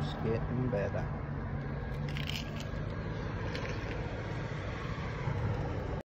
Keeps getting better.